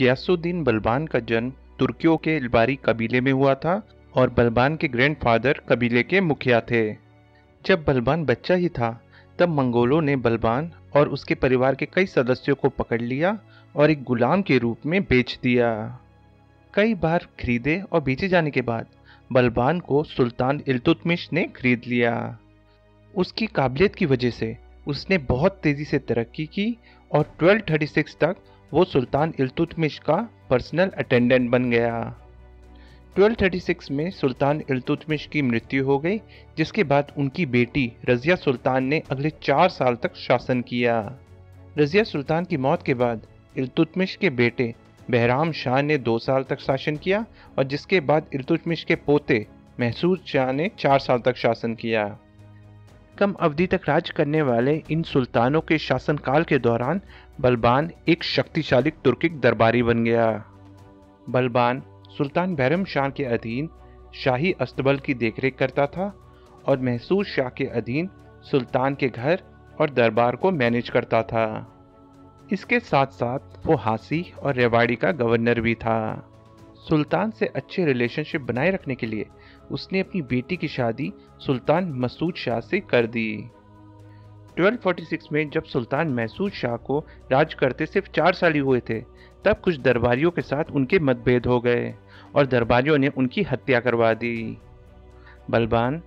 गियासुद्दीन बलबान का जन्म तुर्कियों के इलबारी कबीले में हुआ था और बलबान के ग्रैंडफादर कबीले के मुखिया थे। जब बलबान बच्चा ही था, तब मंगोलों ने बलबान और उसके परिवार के कई सदस्यों को पकड़ लिया और एक गुलाम के रूप में बेच दिया। कई बार खरीदे और बेचे जाने के बाद बलबान को सुल्तान इल्तुतमिश ने खरीद लिया। उसकी काबिलियत की वजह से उसने बहुत तेज़ी से तरक्की की और 1236 तक वो सुल्तान इल्तुतमिश का पर्सनल अटेंडेंट बन गया। 1236 में सुल्तान इल्तुतमिश की मृत्यु हो गई, जिसके बाद उनकी बेटी रजिया सुल्तान ने अगले चार साल तक शासन किया। रजिया सुल्तान की मौत के बाद इल्तुतमिश के बेटे बहराम शाह ने दो साल तक शासन किया और जिसके बाद इल्तुतमिश के पोते महसूद शाह ने चार साल तक शासन किया। कम अवधि तक राज करने वाले इन सुल्तानों के शासनकाल के दौरान बलबान एक शक्तिशाली तुर्किक दरबारी बन गया। बलबान सुल्तान बैरम शाह के अधीन शाही अस्तबल की देखरेख करता था और महसूस शाह के अधीन सुल्तान के घर और दरबार को मैनेज करता था। इसके साथ साथ वो हासी और रेवाड़ी का गवर्नर भी था। सुल्तान से अच्छे रिलेशनशिप बनाए रखने के लिए उसने अपनी बेटी की शादी सुल्तान मसूद शाह से कर दी। 1246 में जब सुल्तान महसूद शाह को राज करते सिर्फ़ चार साल ही हुए थे, तब कुछ दरबारियों के साथ उनके मतभेद हो गए और दरबारियों ने उनकी हत्या करवा दी। बलबान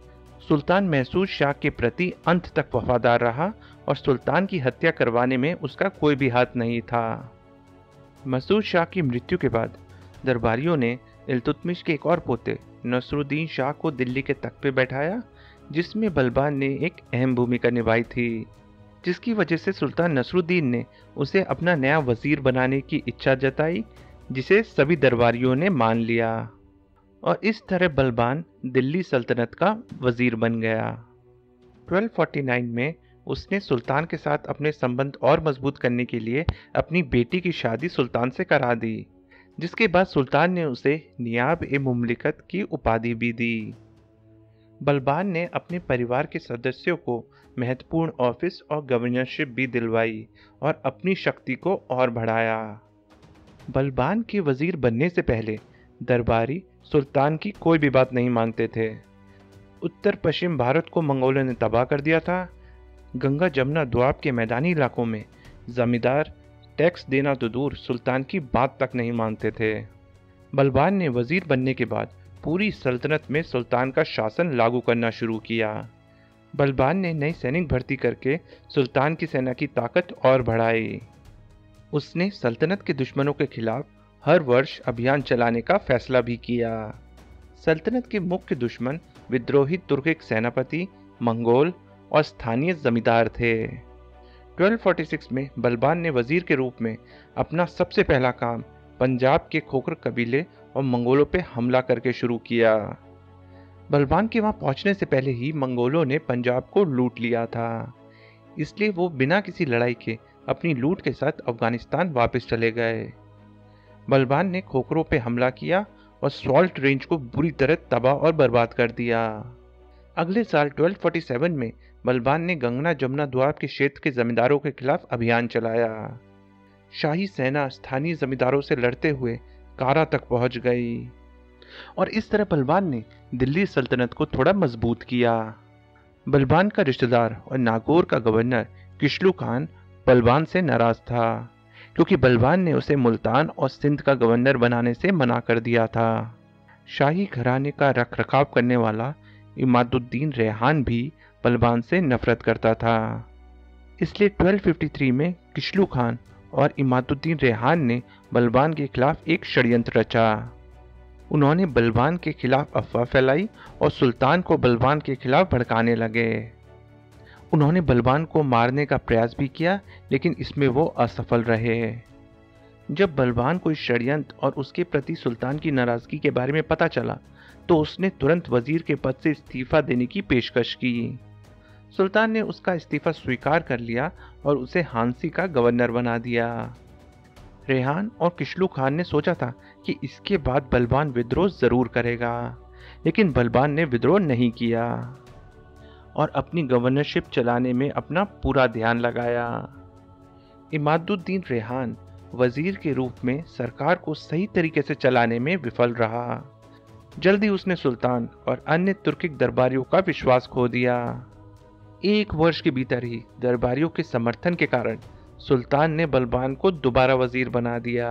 सुल्तान महसूद शाह के प्रति अंत तक वफादार रहा और सुल्तान की हत्या करवाने में उसका कोई भी हाथ नहीं था। मसूद शाह की मृत्यु के बाद दरबारियों ने इल्तुतमिश के एक और पोते नसरुद्दीन शाह को दिल्ली के तख्त पर बैठाया जिसमें बलबान ने एक अहम भूमिका निभाई थी, जिसकी वजह से सुल्तान नसरुद्दीन ने उसे अपना नया वज़ीर बनाने की इच्छा जताई, जिसे सभी दरबारियों ने मान लिया। और इस तरह बलबान दिल्ली सल्तनत का वज़ीर बन गया। 1249 में उसने सुल्तान के साथ अपने संबंध और मज़बूत करने के लिए अपनी बेटी की शादी सुल्तान से करा दी, जिसके बाद सुल्तान ने उसे नियाब ए मुमलिकत की उपाधि भी दी। बलबान ने अपने परिवार के सदस्यों को महत्वपूर्ण ऑफ़िस और गवर्नरशिप भी दिलवाई और अपनी शक्ति को और बढ़ाया। बलबान के वज़ीर बनने से पहले दरबारी सुल्तान की कोई भी बात नहीं मानते थे। उत्तर पश्चिम भारत को मंगोलों ने तबाह कर दिया था। गंगा जमुना द्वाब के मैदानी इलाकों में जमींदार टैक्स देना तो दूर सुल्तान की बात तक नहीं मानते थे। बलबान ने वज़ीर बनने के बाद पूरी सल्तनत में सुल्तान का शासन लागू करना शुरू किया। बलबान ने नई सैनिक भर्ती करके सुल्तान की सेना की ताकत और बढ़ाई। उसने सल्तनत के दुश्मनों के खिलाफ हर वर्ष अभियान चलाने का फैसला भी किया। सल्तनत के मुख्य दुश्मन विद्रोही तुर्किक सेनापति, मंगोल और स्थानीय जमींदार थे। 1246 में बलबान ने वज़ीर के रूप में अपना सबसे पहला काम पंजाब के खोखर कबीले और मंगोलों पे हमला करके शुरू किया। बलबान के वहाँ पहुँचने से पहले ही मंगोलों ने पंजाब को लूट लिया था। इसलिए वो बिना किसी लड़ाई के अपनी लूट के साथ अफ़गानिस्तान वापस चले गए। बलबान ने खोखरों पे हमला किया और सॉल्ट रेंज को बुरी तरह तबाह और बर्बाद कर दिया। अगले साल 1247 में बलबान ने गंगना जमुना द्वाब के क्षेत्र के जमींदारों के खिलाफ अभियान चलाया। शाही सेना स्थानीय जमींदारों से लड़ते हुए कारा तक पहुँच गई। और इस तरह बलबान ने दिल्ली सल्तनत को थोड़ा मज़बूत किया। बलबान का रिश्तेदार और नागौर का गवर्नर किशलू खान बलबान से नाराज़ था, क्योंकि बलबान ने उसे मुल्तान और सिंध का गवर्नर बनाने से मना कर दिया था। शाही घराने का रख रखाव करने वाला इमादुद्दीन रेहान भी बलबान से नफरत करता था। इसलिए 1253 में किशलू खान और इमादुद्दीन रेहान ने बलबान के खिलाफ एक षड्यंत्र रचा। उन्होंने बलबान के खिलाफ अफवाह फैलाई और सुल्तान को बलबान के खिलाफ भड़काने लगे। उन्होंने बलबान को मारने का प्रयास भी किया, लेकिन इसमें वो असफल रहे। जब बलबान को इस षड्यंत्र और उसके प्रति सुल्तान की नाराज़गी के बारे में पता चला तो उसने तुरंत वज़ीर के पद से इस्तीफा देने की पेशकश की। सुल्तान ने उसका इस्तीफा स्वीकार कर लिया और उसे हांसी का गवर्नर बना दिया। रेहान और किशलू खान ने सोचा था कि इसके बाद बलबान विद्रोह ज़रूर करेगा, लेकिन बलबान ने विद्रोह नहीं किया और अपनी गवर्नरशिप चलाने में अपना पूरा ध्यान लगाया। इमादुद्दीन रेहान वज़ीर के रूप में सरकार को सही तरीके से चलाने में विफल रहा। जल्दी उसने सुल्तान और अन्य तुर्किक दरबारियों का विश्वास खो दिया। एक वर्ष के भीतर ही दरबारियों के समर्थन के कारण सुल्तान ने बलबान को दोबारा वज़ीर बना दिया।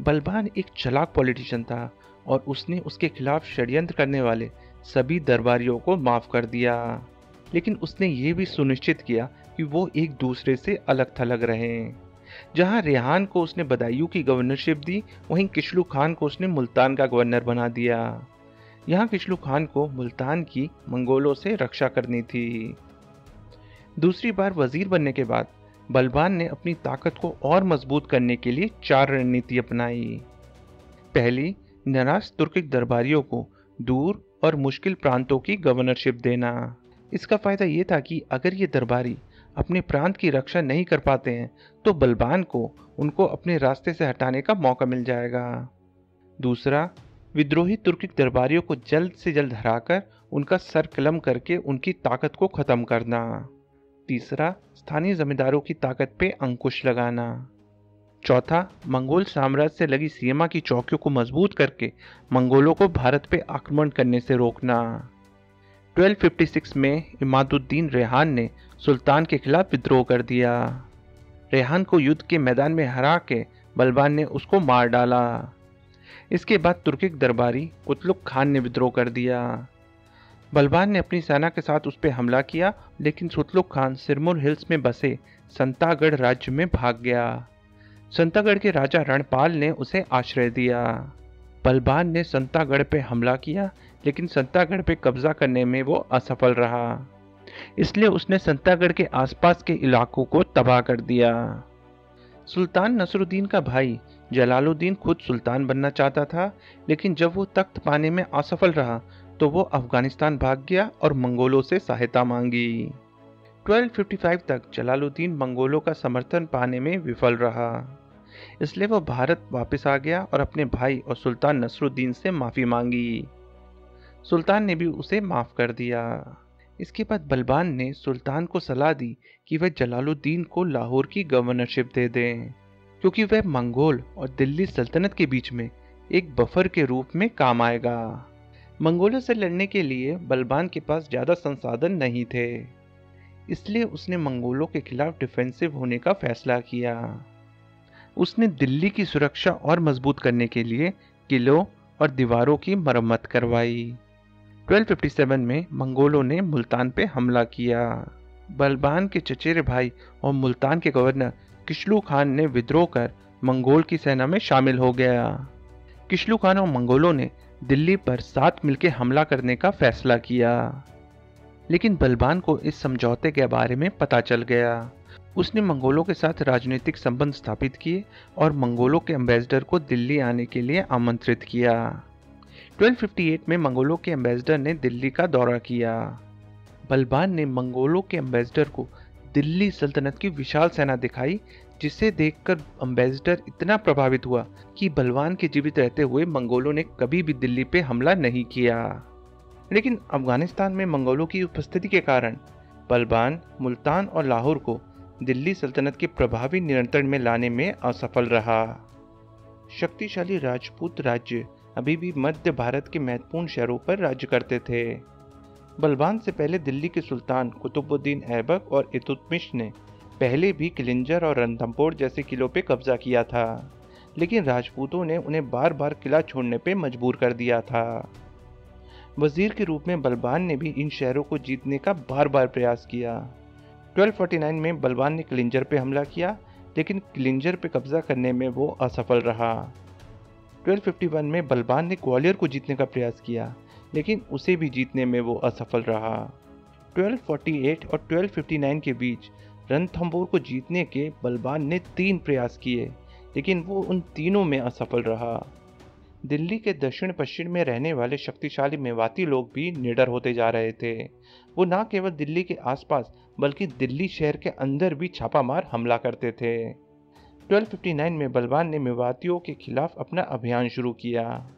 बलबान एक चलाक पॉलिटिशियन था और उसने उसके खिलाफ षड्यंत्र करने वाले सभी दरबारियों को माफ़ कर दिया। लेकिन उसने ये भी सुनिश्चित किया कि वो एक दूसरे से अलग थलग रहें। जहाँ रेहान को उसने बदायूं की गवर्नरशिप दी, वहीं किशलू खान को उसने मुल्तान का गवर्नर बना दिया। यहाँ किशलू खान को मुल्तान की मंगोलों से रक्षा करनी थी। दूसरी बार वज़ीर बनने के बाद बलबान ने अपनी ताकत को और मज़बूत करने के लिए चार रणनीति अपनाई। पहली, नाराज़ तुर्किक दरबारियों को दूर और मुश्किल प्रांतों की गवर्नरशिप देना। इसका फ़ायदा ये था कि अगर ये दरबारी अपने प्रांत की रक्षा नहीं कर पाते हैं तो बलबान को उनको अपने रास्ते से हटाने का मौका मिल जाएगा। दूसरा विद्रोही तुर्किक दरबारियों को जल्द से जल्द हराकर उनका सर कलम करके उनकी ताकत को खत्म करना। तीसरा, स्थानीय जमींदारों की ताकत पे अंकुश लगाना। चौथा, मंगोल साम्राज्य से लगी सीमा की चौकियों को मज़बूत करके मंगोलों को भारत पे आक्रमण करने से रोकना। 1256 में इमादुद्दीन रेहान ने सुल्तान के खिलाफ विद्रोह कर दिया। रेहान को युद्ध के मैदान में हरा के बलबान ने उसको मार डाला। इसके बाद तुर्किक दरबारी कुतलुक खान ने विद्रोह कर दिया। बलबान ने अपनी सेना के साथ उस पर हमला किया, लेकिन सुतलुक खान सिरमुर हिल्स में बसे संतागढ़ राज्य में भाग गया। संतागढ़ के राजा रणपाल ने उसे आश्रय दिया। बलबान ने संतागढ़ पे हमला किया, लेकिन संतागढ़ पे कब्जा करने में वो असफल रहा। इसलिए उसने संतागढ़ के आसपास के इलाकों को तबाह कर दिया। सुल्तान नसरुद्दीन का भाई जलालुद्दीन खुद सुल्तान बनना चाहता था, लेकिन जब वो तख्त पाने में असफल रहा तो वो अफ़गानिस्तान भाग गया और मंगोलों से सहायता मांगी। 1255 तक जलालुद्दीन मंगोलों का समर्थन पाने में विफल रहा। इसलिए वो भारत वापस आ गया और अपने भाई और सुल्तान नसरुद्दीन से माफ़ी मांगी। सुल्तान ने भी उसे माफ़ कर दिया। इसके बाद बलबान ने सुल्तान को सलाह दी कि वह जलालुद्दीन को लाहौर की गवर्नरशिप दे दें। क्योंकि वह मंगोल और दिल्ली सल्तनत के बीच में एक बफर के रूप में काम आएगा। मंगोलों से लड़ने के लिए बलबान के पास ज़्यादा संसाधन नहीं थे। इसलिए उसने मंगोलों के खिलाफ डिफेंसिव होने का फैसला किया। उसने दिल्ली की सुरक्षा और मज़बूत करने के लिए किलों और दीवारों की मरम्मत करवाई। 1257 में मंगोलों ने मुल्तान पे हमला किया। बलबान के चचेरे भाई और मुल्तान के गवर्नर किशलू खान ने विद्रोह कर मंगोल की सेना में शामिल हो गया। किशलू खान और मंगोलों ने दिल्ली पर साथ मिलकर हमला करने का फैसला किया। लेकिन बलबान को इस समझौते के बारे में पता चल गया। उसने मंगोलों के साथ राजनीतिक संबंध स्थापित किए और मंगोलों के एम्बेसडर को दिल्ली आने के लिए आमंत्रित किया। 1258 में मंगोलों के एम्बेसडर ने दिल्ली का दौरा किया। बलबान ने मंगोलों के एम्बेसडर को दिल्ली सल्तनत की विशाल सेना दिखाई, जिसे देखकर अम्बेसडर इतना प्रभावित हुआ कि बलवान के जीवित रहते हुए मंगोलों ने कभी भी दिल्ली पे हमला नहीं किया। लेकिन अफ़गानिस्तान में मंगोलों की उपस्थिति के कारण, बलबान, मुल्तान और लाहौर को दिल्ली सल्तनत के प्रभावी नियंत्रण में लाने में असफल रहा। शक्तिशाली राजपूत राज्य अभी भी मध्य भारत के महत्वपूर्ण शहरों पर राज्य करते थे। बलबान से पहले दिल्ली के सुल्तान कुतुबुद्दीन ऐबक और इतुतमिश ने पहले भी किलिंजर और रणथम्पोर जैसे किलों पर कब्जा किया था, लेकिन राजपूतों ने उन्हें बार बार किला छोड़ने पर मजबूर कर दिया था। वज़ीर के रूप में बलबान ने भी इन शहरों को जीतने का बार बार प्रयास किया। 1249 में बलबान ने किलिंजर पर हमला किया, लेकिन किलिंजर पर कब्जा करने में वो असफल रहा। 1251 में बलबान ने ग्वालियर को जीतने का प्रयास किया लेकिन उसे भी जीतने में वो असफल रहा। 1248 और 1259 के बीच रणथंबोर को जीतने के बलबान ने तीन प्रयास किए, लेकिन वो उन तीनों में असफल रहा। दिल्ली के दक्षिण पश्चिम में रहने वाले शक्तिशाली मेवाती लोग भी निडर होते जा रहे थे। वो न केवल दिल्ली के आसपास, बल्कि दिल्ली शहर के अंदर भी छापामार हमला करते थे। 1259 में बलबान ने मेवातियों के खिलाफ अपना अभियान शुरू किया।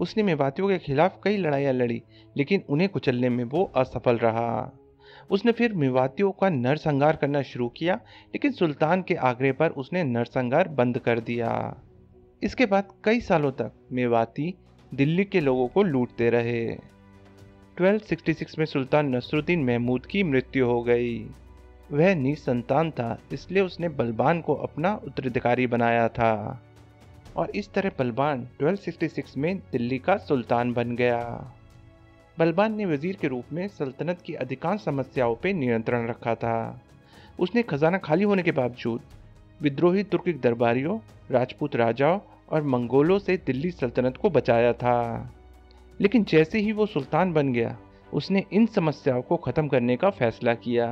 उसने मेवातियों के खिलाफ कई लड़ाइयाँ लड़ी, लेकिन उन्हें कुचलने में वो असफल रहा। उसने फिर मेवातियों का नरसंहार करना शुरू किया, लेकिन सुल्तान के आग्रह पर उसने नरसंहार बंद कर दिया। इसके बाद कई सालों तक मेवाती दिल्ली के लोगों को लूटते रहे। 1266 में सुल्तान नसरुद्दीन महमूद की मृत्यु हो गई। वह निसंतान था, इसलिए उसने बलबान को अपना उत्तराधिकारी बनाया था। और इस तरह बलबान 1266 में दिल्ली का सुल्तान बन गया। बलबान ने वज़ीर के रूप में सल्तनत की अधिकांश समस्याओं पर नियंत्रण रखा था। उसने खजाना खाली होने के बावजूद विद्रोही तुर्किक दरबारियों, राजपूत राजाओं और मंगोलों से दिल्ली सल्तनत को बचाया था। लेकिन जैसे ही वो सुल्तान बन गया, उसने इन समस्याओं को ख़त्म करने का फैसला किया।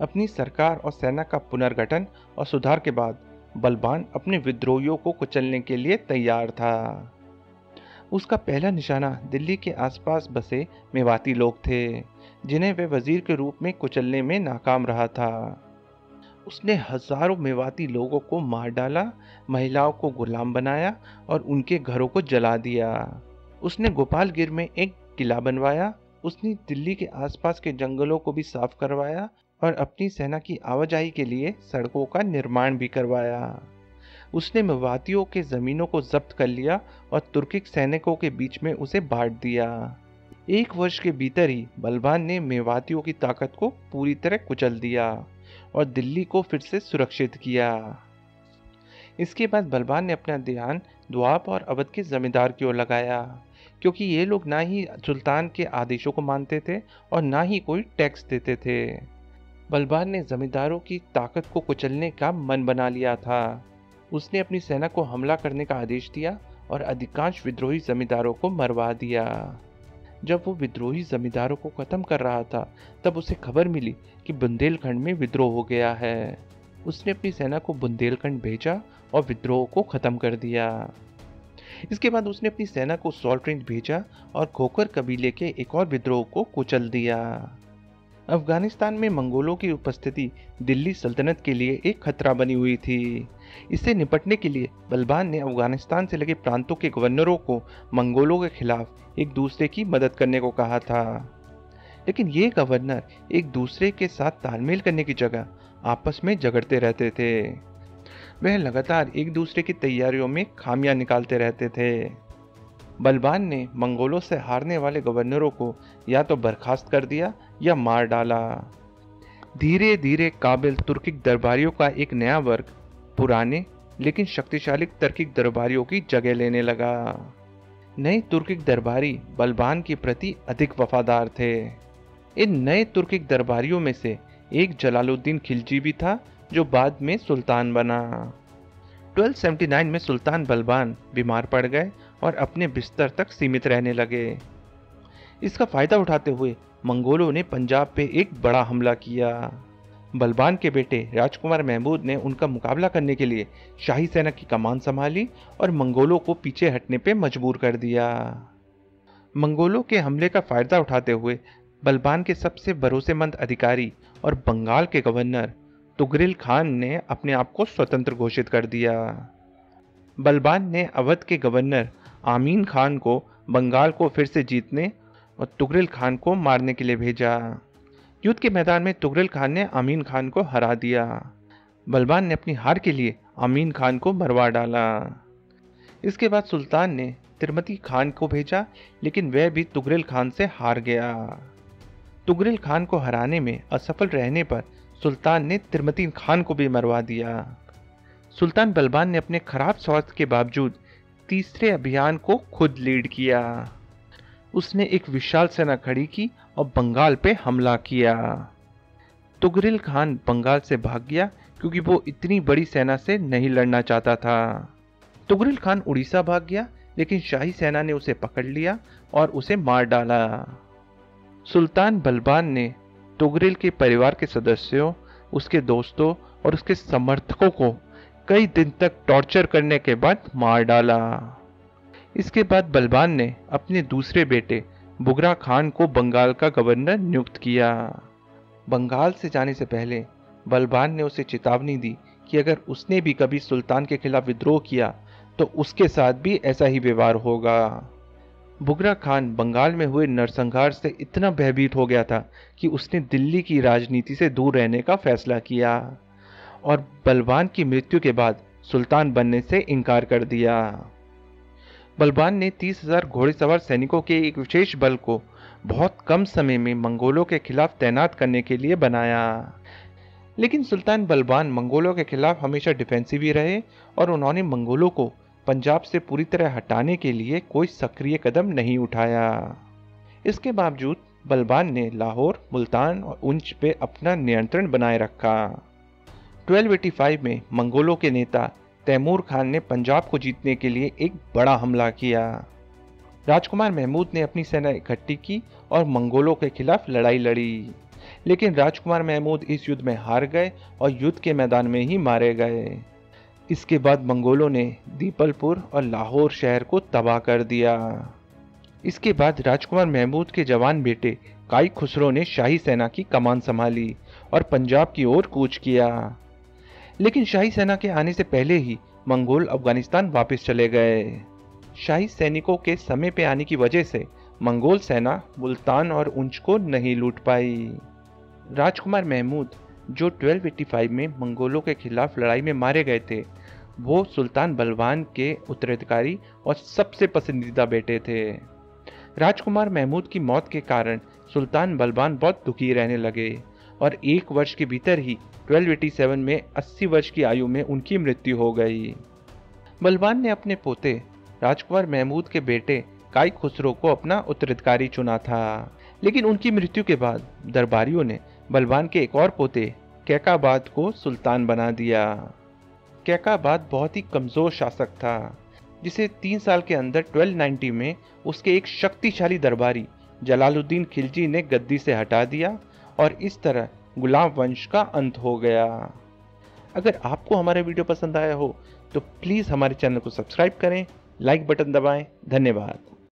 अपनी सरकार और सेना का पुनर्गठन और सुधार के बाद बलबान अपने विद्रोहियों को कुचलने के लिए तैयार था। उसका पहला निशाना दिल्ली के आसपास बसे मेवाती लोग थे, जिन्हें वह वज़ीर के रूप में कुचलने में नाकाम रहा था। उसने हज़ारों मेवाती लोगों को मार डाला, महिलाओं को गुलाम बनाया और उनके घरों को जला दिया। उसने गोपालगिर में एक किला बनवाया, उसने दिल्ली के आसपास के जंगलों को भी साफ़ करवाया और अपनी सेना की आवाजाही के लिए सड़कों का निर्माण भी करवाया। उसने मेवातियों के ज़मीनों को जब्त कर लिया और तुर्किक सैनिकों के बीच में उसे बांट दिया। एक वर्ष के भीतर ही बलबान ने मेवातियों की ताकत को पूरी तरह कुचल दिया और दिल्ली को फिर से सुरक्षित किया। इसके बाद बलबान ने अपना ध्यान द्वाप और अवध के जमींदार की ओर लगाया, क्योंकि ये लोग ना ही सुल्तान के आदेशों को मानते थे और ना ही कोई टैक्स देते थे। बलबान ने जमींदारों की ताकत को कुचलने का मन बना लिया था। उसने अपनी सेना को हमला करने का आदेश दिया और अधिकांश विद्रोही जमींदारों को मरवा दिया। जब वो विद्रोही जमींदारों को खत्म कर रहा था, तब उसे खबर मिली कि बुंदेलखंड में विद्रोह हो गया है। उसने अपनी सेना को बुंदेलखंड भेजा और विद्रोह को खत्म कर दिया। इसके बाद उसने अपनी सेना को सॉल्ट रेंज भेजा और खोकर कबीले के एक और विद्रोह को कुचल दिया। अफ़गानिस्तान में मंगोलों की उपस्थिति दिल्ली सल्तनत के लिए एक खतरा बनी हुई थी। इससे निपटने के लिए बलबान ने अफ़गानिस्तान से लगे प्रांतों के गवर्नरों को मंगोलों के खिलाफ एक दूसरे की मदद करने को कहा था। लेकिन ये गवर्नर एक दूसरे के साथ तालमेल करने की जगह आपस में झगड़ते रहते थे। वह लगातार एक दूसरे की तैयारियों में खामियाँ निकालते रहते थे। बलबान ने मंगोलों से हारने वाले गवर्नरों को या तो बर्खास्त कर दिया या मार डाला। धीरे धीरे काबिल तुर्किक दरबारियों का एक नया वर्ग, पुराने लेकिन शक्तिशाली तर्किक दरबारियों की जगह लेने लगा। नए तुर्किक दरबारी बलबान के प्रति अधिक वफादार थे। इन नए तुर्किक दरबारियों में से एक जलालुद्दीन खिलजी भी था, जो बाद में सुल्तान बना। 1279 में सुल्तान बलबान बीमार पड़ गए और अपने बिस्तर तक सीमित रहने लगे। इसका फ़ायदा उठाते हुए मंगोलों ने पंजाब पे एक बड़ा हमला किया। बलबान के बेटे राजकुमार महमूद ने उनका मुकाबला करने के लिए शाही सेना की कमान संभाली और मंगोलों को पीछे हटने पे मजबूर कर दिया। मंगोलों के हमले का फ़ायदा उठाते हुए बलबान के सबसे भरोसेमंद अधिकारी और बंगाल के गवर्नर तुगरिल खान ने अपने आप को स्वतंत्र घोषित कर दिया। बलबान ने अवध के गवर्नर आमीन खान को बंगाल को फिर से जीतने और तुगरिल खान को मारने के लिए भेजा। युद्ध के मैदान में तुगरिल खान ने अमीन खान को हरा दिया। बलबान ने अपनी हार के लिए अमीन खान को मरवा डाला। इसके बाद सुल्तान ने तिरमती खान को भेजा, लेकिन वह भी तुगरिल खान से हार गया। तुगरिल खान को हराने में असफल रहने पर सुल्तान ने तिरमती खान को भी मरवा दिया। सुल्तान बलबान ने अपने खराब स्वास्थ्य के बावजूद तीसरे अभियान को खुद लीड किया। उसने एक विशाल सेना खड़ी की और बंगाल पे हमला किया। तुगरिल खान बंगाल से भाग गया क्योंकि वो इतनी बड़ी सेना से नहीं लड़ना चाहता था। तुगरिल खान उड़ीसा भाग गया, लेकिन शाही सेना ने उसे पकड़ लिया और उसे मार डाला। सुल्तान बलबान ने तुगरिल के परिवार के सदस्यों, उसके दोस्तों और उसके समर्थकों को कई दिन तक टॉर्चर करने के बाद मार डाला। इसके बाद बलबान ने अपने दूसरे बेटे बुगरा खान को बंगाल का गवर्नर नियुक्त किया। बंगाल से जाने से पहले बलबान ने उसे चेतावनी दी कि अगर उसने भी कभी सुल्तान के खिलाफ विद्रोह किया तो उसके साथ भी ऐसा ही व्यवहार होगा। बुगरा खान बंगाल में हुए नरसंहार से इतना भयभीत हो गया था कि उसने दिल्ली की राजनीति से दूर रहने का फैसला किया और बलवान की मृत्यु के बाद सुल्तान बनने से इनकार कर दिया। बलवान ने तीस हज़ार घोड़ेसवार सैनिकों के एक विशेष बल को बहुत कम समय में मंगोलों के खिलाफ तैनात करने के लिए बनाया। लेकिन सुल्तान बलबान मंगोलों के खिलाफ हमेशा डिफेंसिव ही रहे और उन्होंने मंगोलों को पंजाब से पूरी तरह हटाने के लिए कोई सक्रिय कदम नहीं उठाया। इसके बावजूद बलबान ने लाहौर, मुल्तान और उंच पे अपना नियंत्रण बनाए रखा। 1285 में मंगोलों के नेता तैमूर खान ने पंजाब को जीतने के लिए एक बड़ा हमला किया। राजकुमार महमूद ने अपनी सेना इकट्ठी की और मंगोलों के खिलाफ लड़ाई लड़ी। लेकिन राजकुमार महमूद इस युद्ध में हार गए और युद्ध के मैदान में ही मारे गए। इसके बाद मंगोलों ने दीपलपुर और लाहौर शहर को तबाह कर दिया। इसके बाद राजकुमार महमूद के जवान बेटे काई खुसरो ने शाही सेना की कमान संभाली और पंजाब की ओर कूच किया। लेकिन शाही सेना के आने से पहले ही मंगोल अफ़गानिस्तान वापस चले गए। शाही सैनिकों के समय पे आने की वजह से मंगोल सेना मुल्तान और उंच को नहीं लूट पाई। राजकुमार महमूद, जो 1285 में मंगोलों के खिलाफ लड़ाई में मारे गए थे, वो सुल्तान बलवान के उत्तराधिकारी और सबसे पसंदीदा बेटे थे। राजकुमार महमूद की मौत के कारण सुल्तान बलवान बहुत दुखी रहने लगे। और एक वर्ष के भीतर ही 1287 में 80 वर्ष की आयु में उनकी मृत्यु हो गई। बलवान ने अपने पोते राजकुमार महमूद के बेटे काई खुसरो को अपना उत्तराधिकारी चुना था। लेकिन उनकी मृत्यु के बाद दरबारियों ने बलवान के एक और पोते कैकाबाद को सुल्तान बना दिया। कैकाबाद बहुत ही कमज़ोर शासक था, जिसे तीन साल के अंदर 1290 में उसके एक शक्तिशाली दरबारी जलालुद्दीन खिलजी ने गद्दी से हटा दिया और इस तरह गुलाब वंश का अंत हो गया। अगर आपको हमारा वीडियो पसंद आया हो तो प्लीज़ हमारे चैनल को सब्सक्राइब करें, लाइक बटन दबाएँ। धन्यवाद।